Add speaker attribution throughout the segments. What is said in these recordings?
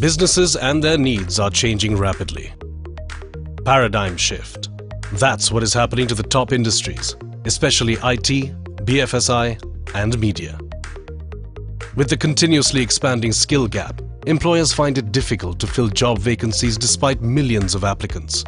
Speaker 1: Businesses and their needs are changing rapidly. Paradigm shift. That's what is happening to the top industries, especially IT, BFSI, and media. With the continuously expanding skill gap, employers find it difficult to fill job vacancies despite millions of applicants.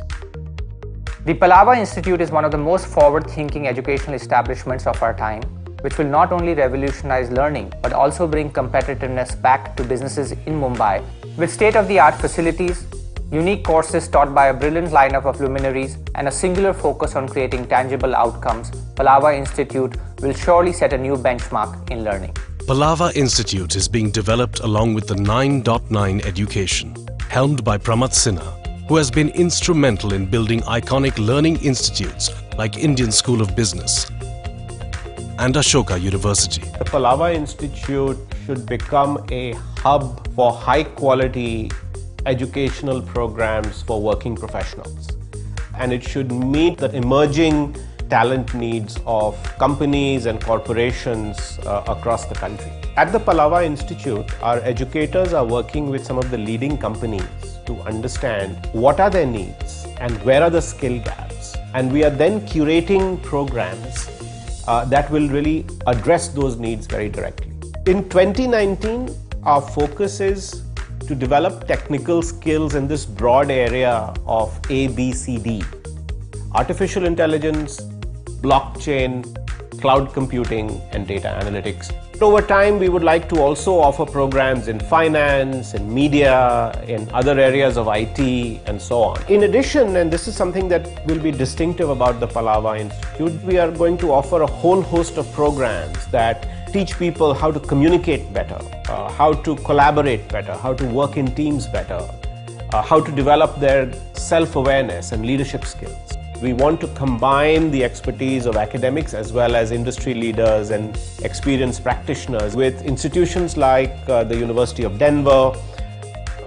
Speaker 2: The Palava Institute is one of the most forward-thinking educational establishments of our time, which will not only revolutionize learning, but also bring competitiveness back to businesses in Mumbai with state-of-the-art facilities, unique courses taught by a brilliant lineup of luminaries, and a singular focus on creating tangible outcomes, Palava Institute will surely set a new benchmark in learning.
Speaker 1: Palava Institute is being developed along with the 9.9 education, helmed by Pramath Sinha, who has been instrumental in building iconic learning institutes like Indian School of Business and Ashoka University.
Speaker 3: The Palava Institute should become a hub for high quality educational programs for working professionals. And it should meet the emerging talent needs of companies and corporations uh, across the country. At the Palava Institute, our educators are working with some of the leading companies to understand what are their needs and where are the skill gaps. And we are then curating programs uh, that will really address those needs very directly. In 2019, our focus is to develop technical skills in this broad area of ABCD artificial intelligence, blockchain, cloud computing, and data analytics. Over time, we would like to also offer programs in finance, in media, in other areas of IT, and so on. In addition, and this is something that will be distinctive about the Palava Institute, we are going to offer a whole host of programs that teach people how to communicate better, uh, how to collaborate better, how to work in teams better, uh, how to develop their self awareness and leadership skills. We want to combine the expertise of academics as well as industry leaders and experienced practitioners with institutions like uh, the University of Denver,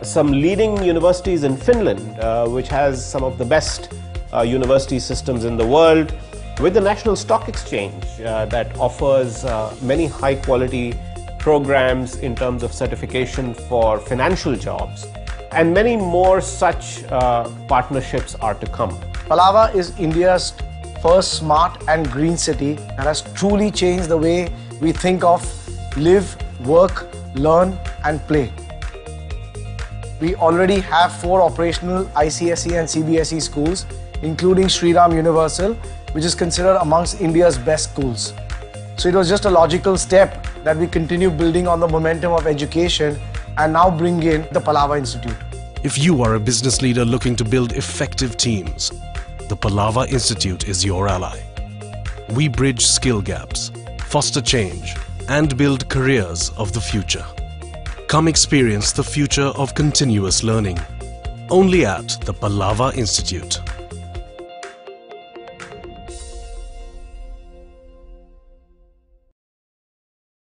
Speaker 3: some leading universities in Finland, uh, which has some of the best uh, university systems in the world, with the National Stock Exchange uh, that offers uh, many high quality programs in terms of certification for financial jobs, and many more such uh, partnerships are to come.
Speaker 4: Palava is India's first smart and green city that has truly changed the way we think of live, work, learn, and play. We already have four operational ICSE and CBSE schools, including Sri Ram Universal, which is considered amongst India's best schools. So it was just a logical step that we continue building on the momentum of education and now bring in the Palava Institute.
Speaker 1: If you are a business leader looking to build effective teams, the Palava Institute is your ally. We bridge skill gaps, foster change, and build careers of the future. Come experience the future of continuous learning. Only at the Palava Institute.